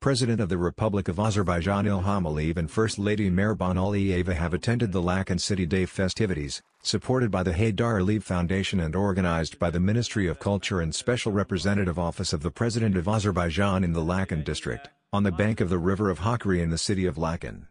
President of the Republic of Azerbaijan Ilham Aliyev and First Lady Mehriban Aliyeva have attended the Lachin City Day festivities, supported by the Heydar Aliyev Foundation and organized by the Ministry of Culture and Special Representative Office of the President of Azerbaijan in the Lachin district, on the bank of the river of Hakari in the city of Lachin.